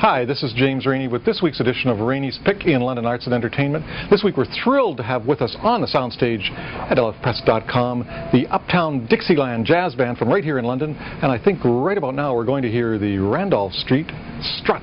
Hi, this is James Reaney with this week's edition of Reaney's Pick in London Arts and Entertainment. This week we're thrilled to have with us on the soundstage at lfpress.com the Uptown Dixieland Jazz Band from right here in London. And I think right about now we're going to hear the Randolph Street Strut.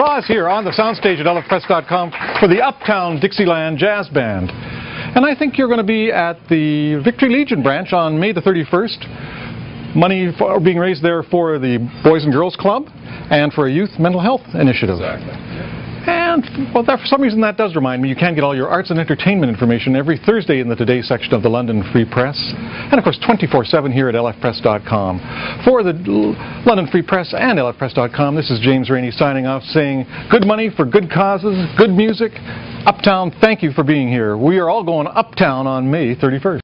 Applause here on the soundstage at lfpress.com for the Uptown Dixieland Jazz Band. And I think you're going to be at the Victory Legion branch on May the 31st. Money for, being raised there for the Boys and Girls Club and for a youth mental health initiative. Exactly. And, well, that, for some reason that does remind me, you can get all your arts and entertainment information every Thursday in the Today section of the London Free Press. And, of course, 24-7 here at lfpress.com. For the London Free Press and lfpress.com, this is James Reaney signing off saying good money for good causes, good music. Uptown, thank you for being here. We are all going uptown on May 31st.